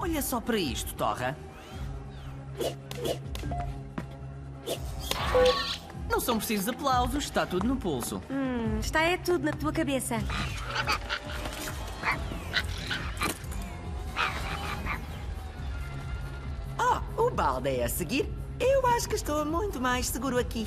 Olha só para isto, Torra. Não são precisos aplausos, está tudo no pulso. Hum, está é tudo na tua cabeça. Oh, o balde é a seguir. Eu acho que estou muito mais seguro aqui.